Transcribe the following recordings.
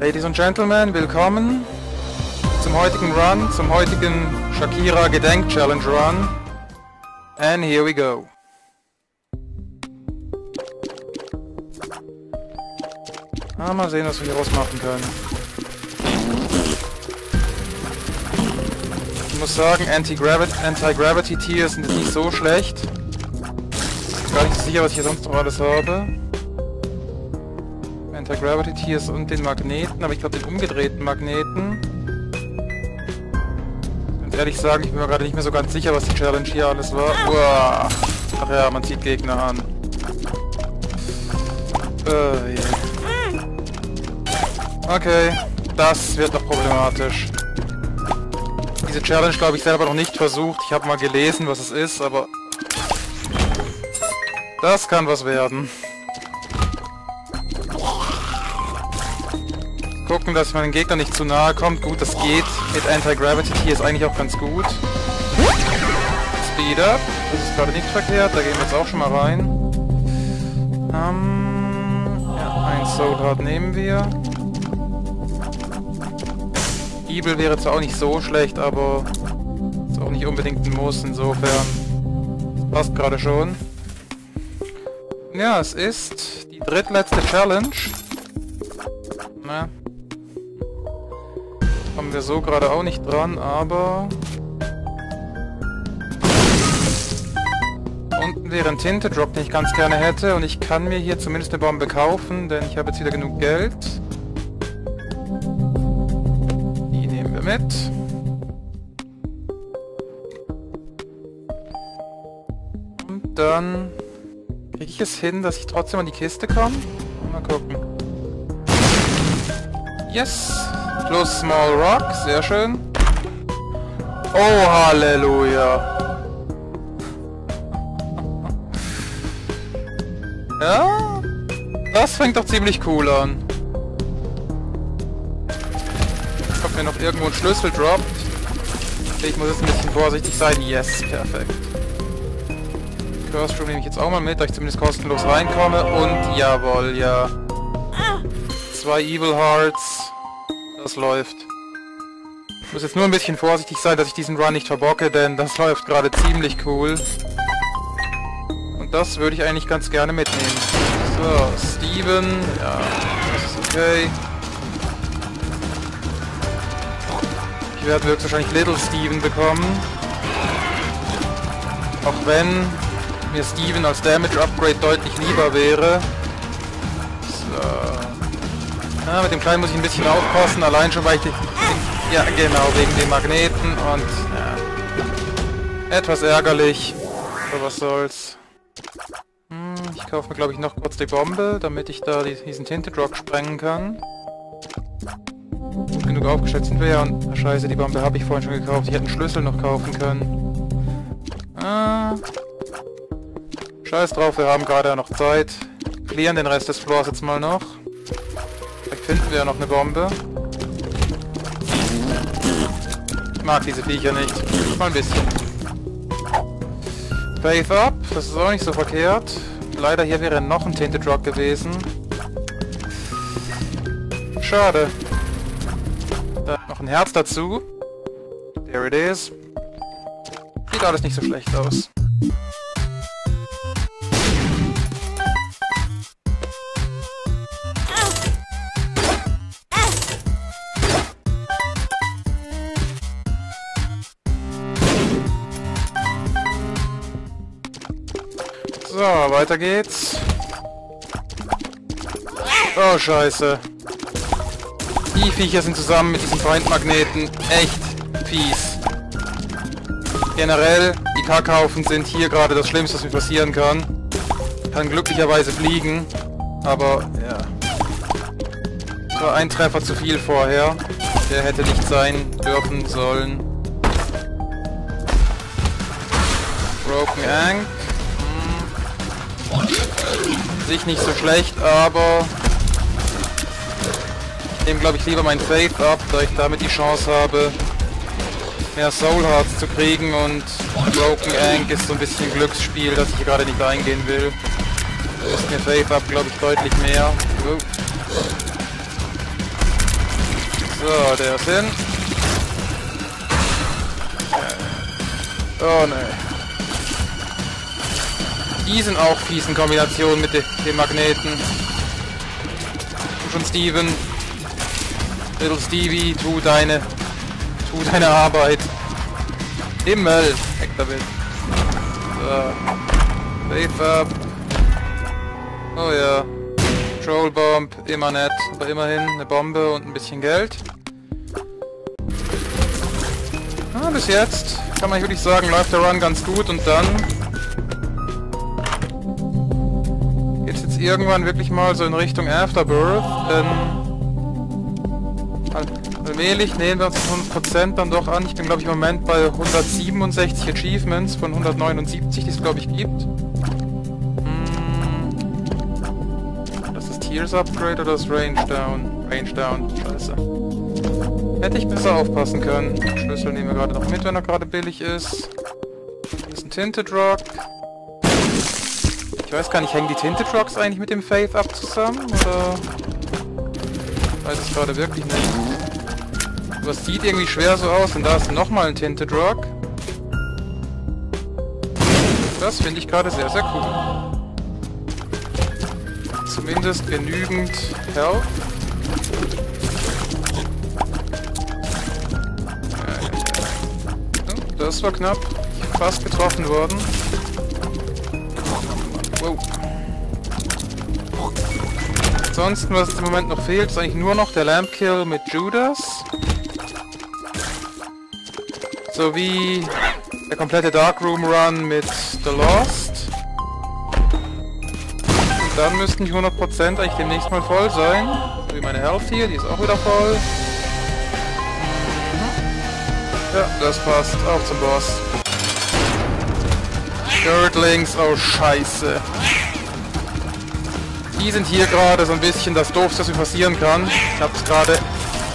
Ladies and Gentlemen, willkommen zum heutigen Run, zum heutigen Shakira Gedenk Challenge Run. And here we go. Ah, mal sehen, was wir hier rausmachen können. Ich muss sagen, Anti-Gravity Anti sind nicht so schlecht. Gar nicht sicher, was ich hier sonst noch alles habe. Anti-Gravity Tears und den Magneten, aber ich glaube den umgedrehten Magneten. Ganz ehrlich sagen, ich bin mir gerade nicht mehr so ganz sicher, was die Challenge hier alles war. Uah. Ach ja, man zieht Gegner an. Äh, yeah. Okay, das wird doch problematisch. Diese Challenge glaube ich selber noch nicht versucht. Ich habe mal gelesen, was es ist, aber... Das kann was werden. Gucken, dass man den Gegner nicht zu nahe kommt. Gut, das geht. Mit Anti-Gravity hier ist eigentlich auch ganz gut. Speed up. Das ist gerade nicht verkehrt. Da gehen wir jetzt auch schon mal rein. Ähm, ja, ein Soul Heart nehmen wir. Evil wäre zwar auch nicht so schlecht, aber ist auch nicht unbedingt ein Muss insofern. Passt gerade schon. Ja, es ist die drittletzte Challenge. Na. Kommen wir so gerade auch nicht dran, aber... Unten wäre ein Tinte-Drop, den ich ganz gerne hätte. Und ich kann mir hier zumindest eine Bombe kaufen, denn ich habe jetzt wieder genug Geld. mit. Und dann kriege ich es hin, dass ich trotzdem an die Kiste komme. Mal gucken. Yes! Plus Small Rock, sehr schön. Oh, Halleluja! Ja, das fängt doch ziemlich cool an. mir noch irgendwo ein Schlüssel droppt. Ich muss jetzt ein bisschen vorsichtig sein. Yes, perfekt. Curse Room nehme ich jetzt auch mal mit, da ich zumindest kostenlos reinkomme. Und jawohl, ja. Zwei Evil Hearts. Das läuft. Ich muss jetzt nur ein bisschen vorsichtig sein, dass ich diesen Run nicht verbocke, denn das läuft gerade ziemlich cool. Und das würde ich eigentlich ganz gerne mitnehmen. So, Steven. Ja, das ist okay. Ich werde höchstwahrscheinlich Little Steven bekommen. Auch wenn mir Steven als Damage Upgrade deutlich lieber wäre. So. Ja, mit dem Kleinen muss ich ein bisschen aufpassen, allein schon weil ich... Den, ja, genau, wegen den Magneten und... Ja. Etwas ärgerlich. Aber was soll's. Hm, ich kaufe mir glaube ich noch kurz die Bombe, damit ich da diesen Tinted Rock sprengen kann genug aufgestellt sind wir ja. Und scheiße, die Bombe habe ich vorhin schon gekauft. Ich hätte einen Schlüssel noch kaufen können. Ah. Scheiß drauf, wir haben gerade ja noch Zeit. Clearen den Rest des Floors jetzt mal noch. Finden wir ja noch eine Bombe. Ich mag diese Viecher nicht. Mal ein bisschen. Faith Up, das ist auch nicht so verkehrt. Leider hier wäre noch ein Tinted Rock gewesen. Schade noch ein Herz dazu. There it is. Sieht alles nicht so schlecht aus. So, weiter geht's. Oh, scheiße. Die Viecher sind zusammen mit diesen Feindmagneten echt fies. Generell, die Kackhaufen sind hier gerade das Schlimmste, was mir passieren kann. Kann glücklicherweise fliegen, aber ja. Das war ein Treffer zu viel vorher. Der hätte nicht sein dürfen sollen. Broken Ank. Sich nicht so schlecht, aber nehme glaube ich lieber mein Faith ab, da ich damit die Chance habe, mehr Soul Hearts zu kriegen und Broken Ank ist so ein bisschen Glücksspiel, das ich gerade nicht eingehen will. Ist mir Faith ab, glaube ich, deutlich mehr. So, der ist hin. Oh ne. Die sind auch fiesen Kombinationen mit de den Magneten. Schon Steven. Little Stevie, tu deine. Tu deine Arbeit. Himmel! Weg damit. So. Wave. Oh ja. Troll Bomb, immer nett, aber immerhin eine Bombe und ein bisschen Geld. Ah, bis jetzt kann man wirklich sagen, läuft der Run ganz gut und dann irgendwann wirklich mal so in Richtung Afterbirth, denn allmählich nähern wir uns 100% dann doch an. Ich bin glaube ich im Moment bei 167 Achievements von 179, die es glaube ich gibt. Tears Upgrade oder das Range Down? Range Down, scheiße. Hätte ich besser aufpassen können. Schlüssel nehmen wir gerade noch mit, wenn er gerade billig ist. Hier ist ein Tinted Rock. Ich weiß gar nicht, hängen die Tinted Rocks eigentlich mit dem Faith Up zusammen? Oder... Ich weiß es gerade wirklich nicht. Aber es sieht irgendwie schwer so aus, denn da ist nochmal ein Tinted Rock. Das finde ich gerade sehr, sehr cool zumindest genügend Health. Das war knapp. Fast getroffen worden. Wow. Ansonsten, was im Moment noch fehlt, ist eigentlich nur noch der Lamp Kill mit Judas. Sowie der komplette Darkroom Run mit The Lost. Dann müssten die 100% eigentlich demnächst mal voll sein. So wie meine Health hier, die ist auch wieder voll. Ja, das passt. Auch zum Boss. Dirtlings, oh scheiße. Die sind hier gerade so ein bisschen das Doofste, was mir passieren kann. Ich habe gerade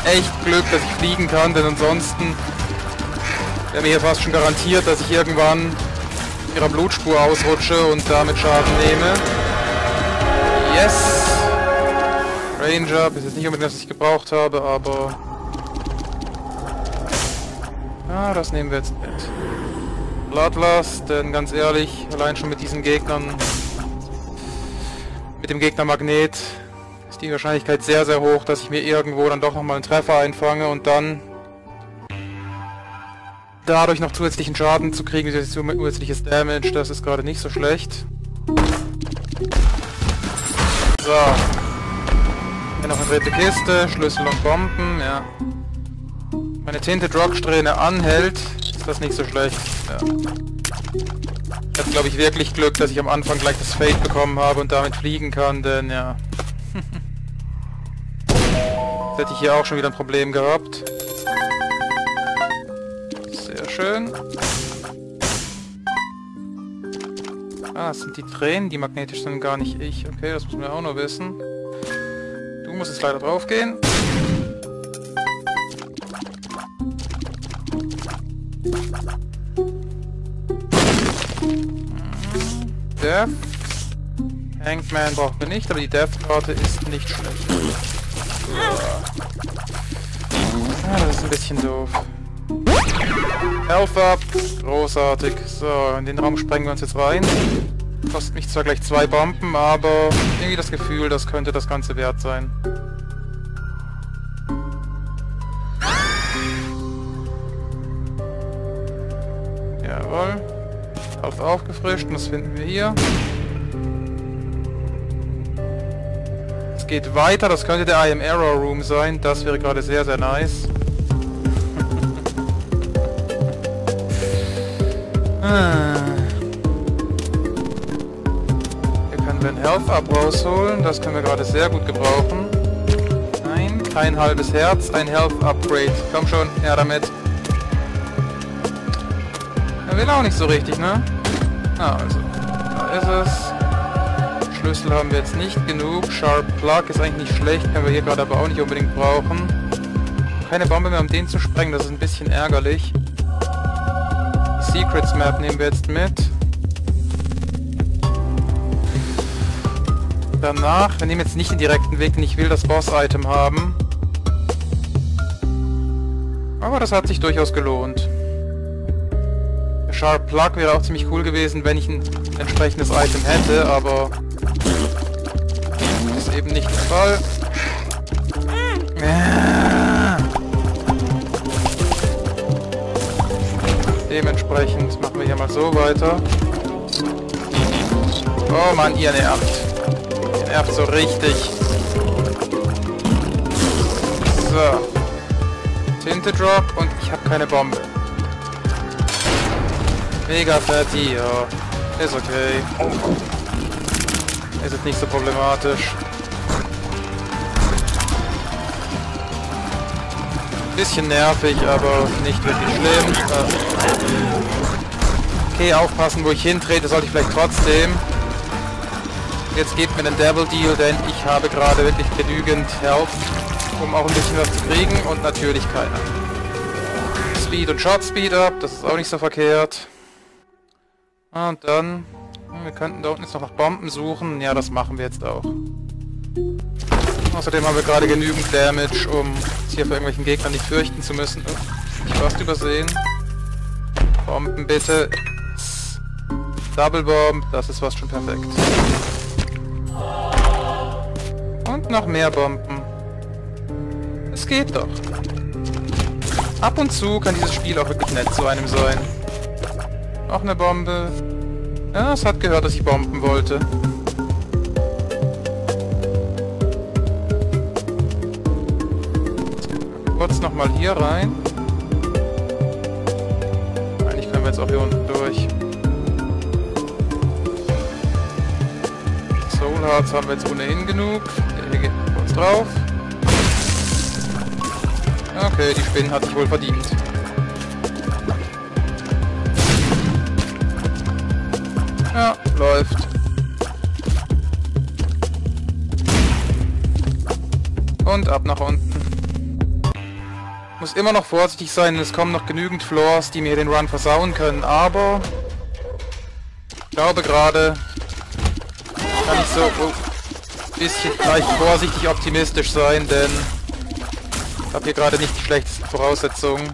echt Glück, dass ich fliegen kann, denn ansonsten wäre mir hier fast schon garantiert, dass ich irgendwann ihrer Blutspur ausrutsche und damit Schaden nehme. Yes! Ranger, bis jetzt nicht unbedingt, was ich gebraucht habe, aber... Ah, das nehmen wir jetzt mit. Bloodlust, denn ganz ehrlich, allein schon mit diesen Gegnern... Mit dem Gegner Magnet ist die Wahrscheinlichkeit sehr, sehr hoch, dass ich mir irgendwo dann doch nochmal einen Treffer einfange und dann dadurch noch zusätzlichen Schaden zu kriegen, zusätzliches Damage, das ist gerade nicht so schlecht. So. Hier noch eine dritte Kiste, Schlüssel und Bomben, ja. Meine Tinted Rock Strähne anhält, ist das nicht so schlecht. Ja. Ich habe glaube ich wirklich Glück, dass ich am Anfang gleich das Fate bekommen habe und damit fliegen kann, denn ja. Jetzt hätte ich hier auch schon wieder ein Problem gehabt. Sehr schön. Ah, es sind die Tränen, die magnetisch sind, gar nicht ich. Okay, das müssen wir auch noch wissen. Du musst jetzt leider drauf gehen. Death. Hangman brauchen wir nicht, aber die Death-Karte ist nicht schlecht. Ah, das ist ein bisschen doof. Health up. Großartig. So, in den Raum sprengen wir uns jetzt rein. Kostet mich zwar gleich zwei Bomben, aber irgendwie das Gefühl, das könnte das Ganze wert sein. Aufgefrischt und das finden wir hier. Es geht weiter, das könnte der I Am Error Room sein. Das wäre gerade sehr, sehr nice. Ah. Hier können wir ein Health Up rausholen. Das können wir gerade sehr gut gebrauchen. Nein, kein halbes Herz, ein Health Upgrade. Komm schon, her damit. Er will auch nicht so richtig, ne? Ah, also. Da ist es. Schlüssel haben wir jetzt nicht genug. Sharp Plug ist eigentlich nicht schlecht, können wir hier gerade aber auch nicht unbedingt brauchen. Keine Bombe mehr, um den zu sprengen, das ist ein bisschen ärgerlich. Secrets Map nehmen wir jetzt mit. Danach, wir nehmen jetzt nicht den direkten Weg, denn ich will das Boss-Item haben. Aber das hat sich durchaus gelohnt. Sharp Plug wäre auch ziemlich cool gewesen, wenn ich ein entsprechendes Item hätte, aber ist eben nicht der Fall. Dementsprechend machen wir hier mal so weiter. Oh Mann, ihr nervt. Ihr nervt so richtig. So. Tinte Drop und ich habe keine Bombe. Mega fertig, ja. Ist okay. Ist jetzt nicht so problematisch. Bisschen nervig, aber nicht wirklich schlimm. Okay, aufpassen, wo ich hintrete, sollte ich vielleicht trotzdem. Jetzt gebt mir den Devil Deal, denn ich habe gerade wirklich genügend Health um auch ein bisschen was zu kriegen und natürlich keiner. Speed und Shot Speed up, das ist auch nicht so verkehrt. Und dann, wir könnten da unten jetzt noch nach Bomben suchen. Ja, das machen wir jetzt auch. Außerdem haben wir gerade genügend Damage, um hier für irgendwelchen Gegnern nicht fürchten zu müssen. Oh, ich fast übersehen. Bomben bitte. Double Bomb, das ist was schon perfekt. Und noch mehr Bomben. Es geht doch. Ab und zu kann dieses Spiel auch wirklich nett zu einem sein. Noch eine Bombe. Ja, es hat gehört, dass ich bomben wollte. Kurz nochmal hier rein. Eigentlich können wir jetzt auch hier unten durch. Soul Hearts haben wir jetzt ohnehin genug. Hier geht kurz drauf. Okay, die Spinnen hatte ich wohl verdient. Ja, läuft. Und ab nach unten. Muss immer noch vorsichtig sein, es kommen noch genügend Floors, die mir den Run versauen können, aber... Ich glaube gerade... Kann ich so... Oh, bisschen vielleicht vorsichtig optimistisch sein, denn habe hier gerade nicht die schlechtesten Voraussetzungen,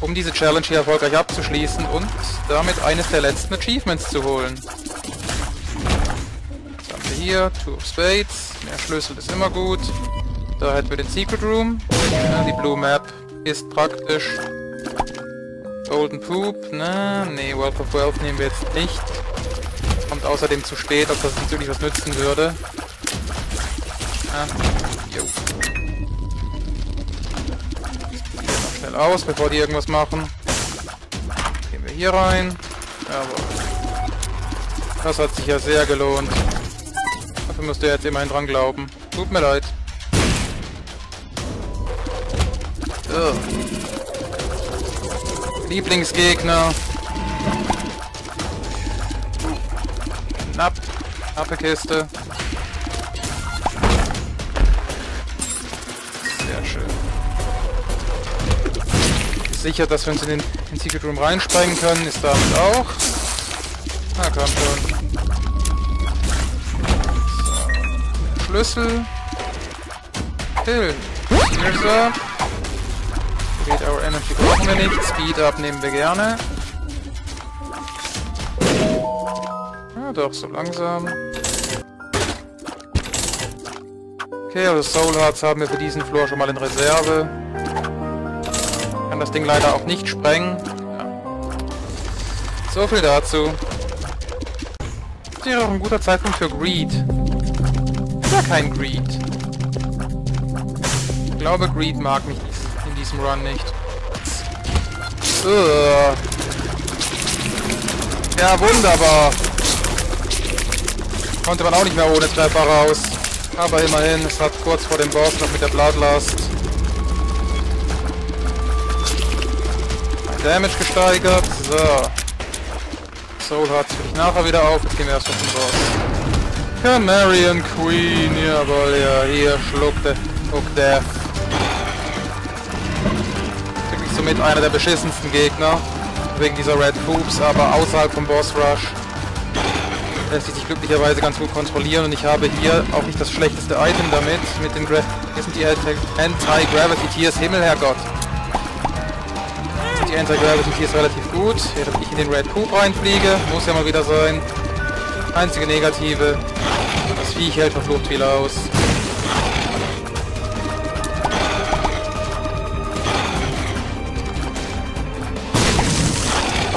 um diese Challenge hier erfolgreich abzuschließen und damit eines der letzten Achievements zu holen. Was haben wir hier? Two of Spades. Mehr Schlüssel ist immer gut. Da hätten wir den Secret Room. Ja, die Blue Map ist praktisch. Golden Poop. Na, nee, Wealth of Wealth nehmen wir jetzt nicht. Kommt außerdem zu spät, ob das natürlich was nützen würde. Ah, jo. Schnell aus, bevor die irgendwas machen. Gehen wir hier rein. Jawohl. Das hat sich ja sehr gelohnt. Dafür musst du jetzt immerhin dran glauben. Tut mir leid. Ugh. Lieblingsgegner. Knapp. Knappe Kiste. Sicher, dass wir uns in den, in Secret Room reinsprengen können. Ist damit auch. Na komm schon. Schlüssel. Up. Speed Our Energy brauchen wir nicht. Speed Up nehmen wir gerne. Ja, doch, so langsam. Okay, also Soul Hearts haben wir für diesen Floor schon mal in Reserve das Ding leider auch nicht sprengen. Ja. So viel dazu. Das wäre auch ein guter Zeitpunkt für Greed. Oder kein Greed. Ich glaube, Greed mag mich in diesem Run nicht. Ugh. Ja, wunderbar. Konnte man auch nicht mehr ohne Treffer raus. Aber immerhin, es hat kurz vor dem Boss noch mit der Bloodlust Damage gesteigert. So. Soul Hearts will ich nachher wieder auf. Jetzt gehen wir erst auf den Boss. Canarian Queen. Jawohl, ja. Hier schluckt der. Hook Death. Wirklich somit einer der beschissensten Gegner. Wegen dieser Red Hoops, aber außerhalb vom Boss Rush lässt sich glücklicherweise ganz gut kontrollieren und ich habe hier auch nicht das schlechteste Item damit, mit den Gra hier sind die Anti-Gravity Tears, Himmel, Herrgott. Die Anti-Gravity ist relativ gut. Dass ich in den Red Poop reinfliege. Muss ja mal wieder sein. Einzige Negative. Das Viech hält verflucht viel aus.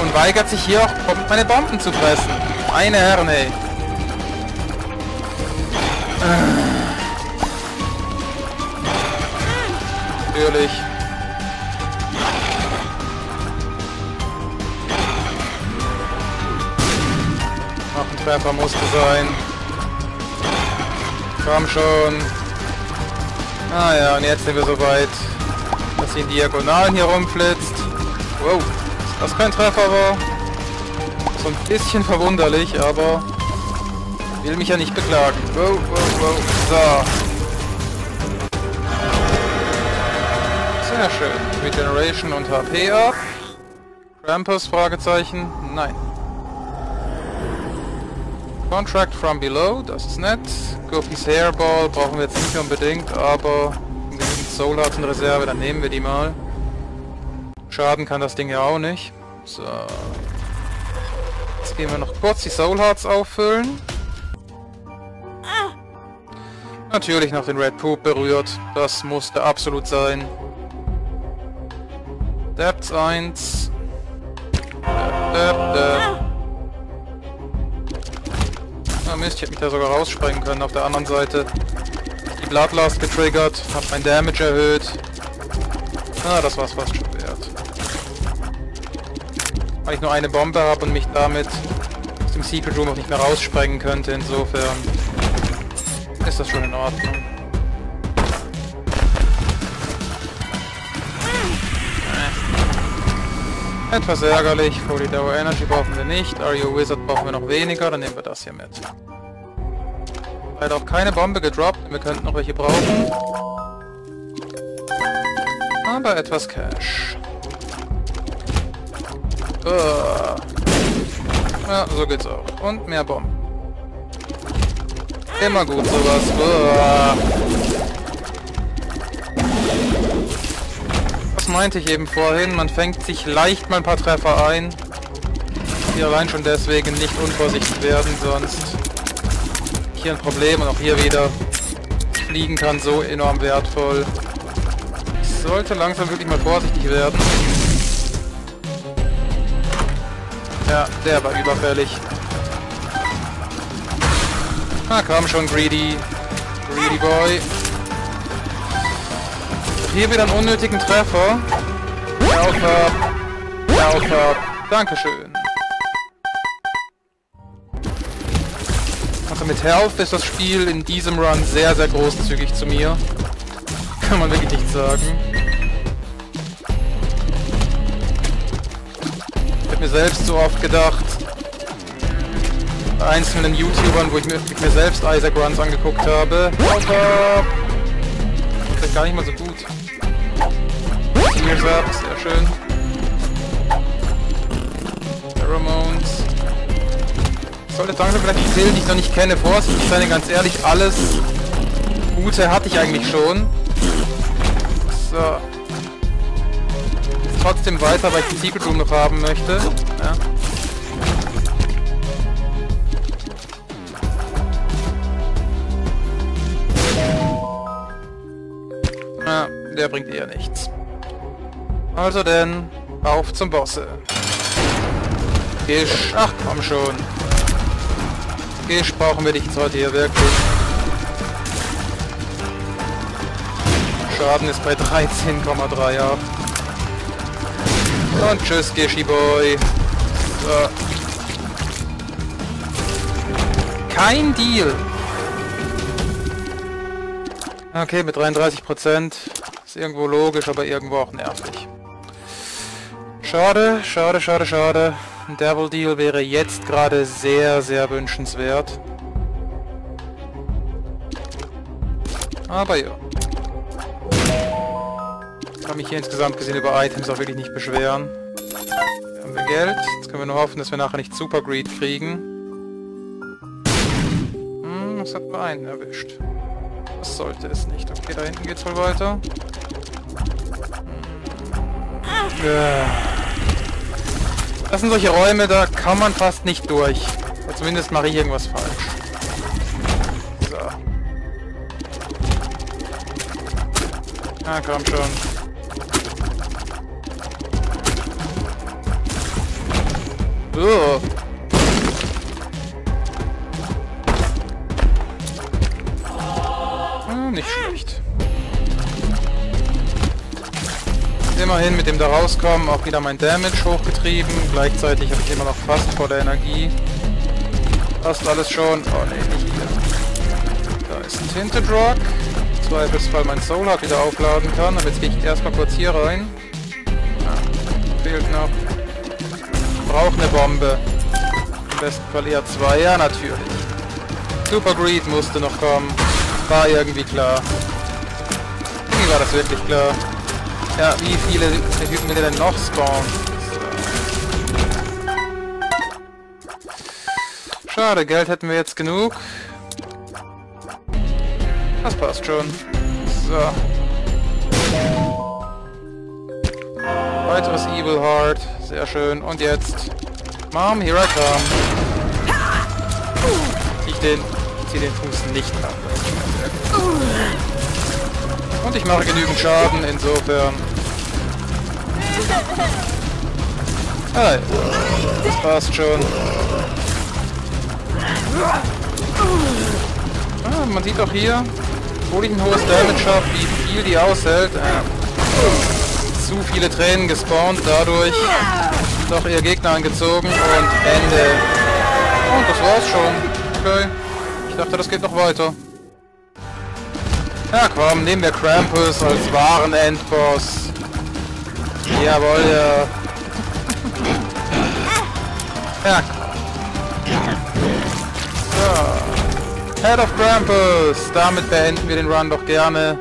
Und weigert sich hier auch meine Bomben zu pressen. Meine Herren, ey. Natürlich. Treffer musste sein. Komm schon. Ah ja, und jetzt sind wir soweit, dass sie in Diagonalen hier rumflitzt. Wow, das kein Treffer war. So ein bisschen verwunderlich, aber will mich ja nicht beklagen. Wow, wow, wow. So. Sehr schön. Regeneration und HP ab. Krampus? Fragezeichen. Nein. Contract from below, das ist nett. Gopies Hairball brauchen wir jetzt nicht unbedingt, aber genügend hat in Reserve, dann nehmen wir die mal. Schaden kann das Ding ja auch nicht. So. Jetzt gehen wir noch kurz die Soul Hearts auffüllen. Natürlich noch den Red Poop berührt. Das musste absolut sein. Depth 1. Dep, dep, dep. Mist, ich hätte mich da sogar raussprengen können auf der anderen Seite. Die Bloodlust getriggert, hab mein Damage erhöht. Ah, das war's fast schon wert. Weil ich nur eine Bombe habe und mich damit aus dem Secret Room auch nicht mehr raussprengen könnte, insofern ist das schon in Ordnung. Etwas ärgerlich, Holy Tower Energy brauchen wir nicht, Are You Wizard brauchen wir noch weniger, dann nehmen wir das hier mit. Leider auch keine Bombe gedroppt, wir könnten noch welche brauchen. Aber etwas Cash. Uh. Ja, so geht's auch. Und mehr Bomben. Immer gut sowas. Uh. das meinte ich eben vorhin. Man fängt sich leicht mal ein paar Treffer ein. Die allein schon deswegen nicht unvorsichtig werden, sonst hier ein Problem und auch hier wieder fliegen kann so enorm wertvoll. Ich sollte langsam wirklich mal vorsichtig werden. Ja, der war überfällig. Na komm schon, Greedy. Greedy Boy hier wieder einen unnötigen Treffer. Help up. Dankeschön. Also mit Health ist das Spiel in diesem Run sehr, sehr großzügig zu mir. Kann man wirklich nicht sagen. Ich hab mir selbst so oft gedacht, bei einzelnen YouTubern, wo ich mir, ich mir selbst Isaac Runs angeguckt habe. Das ist gar nicht mal so gut. Gears up, sehr schön. Ich sollte langsam vielleicht die Pillen, die ich noch nicht kenne, vorsichtig sein, ganz ehrlich, alles Gute hatte ich eigentlich schon. So. Trotzdem weiter, weil ich die Secret Room noch haben möchte. Ja. Ja, der bringt eher nichts. Also denn, auf zum Bosse. Gisch, ach komm schon. Gisch brauchen wir dich jetzt heute hier wirklich. Schaden ist bei 13,38. Und tschüss, Gischi Boy. So. Kein Deal. Okay, mit 33%. Ist irgendwo logisch, aber irgendwo auch nervig. Schade, schade, schade, schade. Ein Devil Deal wäre jetzt gerade sehr, sehr wünschenswert. Aber ja. Ich kann mich hier insgesamt gesehen über Items auch wirklich nicht beschweren. Hier haben wir Geld. Jetzt können wir nur hoffen, dass wir nachher nicht Super Greed kriegen. Hm, das hat nur einen erwischt. Das sollte es nicht. Okay, da hinten geht's wohl weiter. Hm. Ja. Das sind solche Räume, da kann man fast nicht durch. Zumindest mache ich irgendwas falsch. So. Ah, komm schon. Ugh. Immerhin mit dem da rauskommen auch wieder mein Damage hochgetrieben. Gleichzeitig habe ich immer noch fast volle Energie. Passt alles schon. Oh ne, nicht hier. Da ist ein Tinte-Drog. Zweifelsfall mein Soul Heart wieder aufladen kann. Aber jetzt gehe ich erstmal kurz hier rein. Ah, fehlt noch. Braucht eine Bombe. Im besten Fall eher zwei. Ja, natürlich. Super Greed musste noch kommen. War irgendwie klar. Irgendwie war das wirklich klar. Ja, wie viele Typen will denn noch spawnen? Schade, Geld hätten wir jetzt genug. Das passt schon. So. Weiteres Evil Heart. Sehr schön. Und jetzt... Mom, here I come. Ich den... Ich zieh den Fuß nicht ab. Und ich mache genügend Schaden, insofern... Hey, das passt schon. Ah, man sieht auch hier, obwohl ich ein hohes Damage habe, wie viel die aushält. Äh, zu viele Tränen gespawnt, dadurch doch ihr Gegner angezogen und Ende. Und das war's schon. Okay. Ich dachte, das geht noch weiter. Ja komm, nehmen wir Krampus als wahren Endboss. Jawohl, ja. Ja. So. Head of Krampus. Damit beenden wir den Run doch gerne.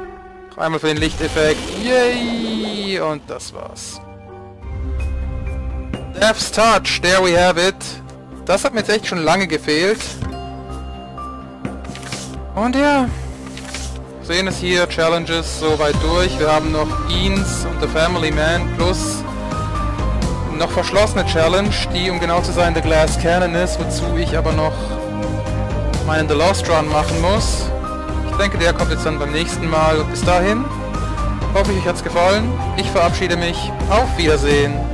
Noch einmal für den Lichteffekt. Yay! Und das war's. Death's Touch, there we have it. Das hat mir jetzt echt schon lange gefehlt. Und ja, sehen es hier, Challenges soweit durch. Wir haben noch Beans und The Family Man plus noch verschlossene Challenge, die um genau zu sein The Glass Cannon ist, wozu ich aber noch meinen The Lost Run machen muss. Ich denke, der kommt jetzt dann beim nächsten Mal. bis dahin hoffe ich, euch hat es gefallen. Ich verabschiede mich. Auf Wiedersehen.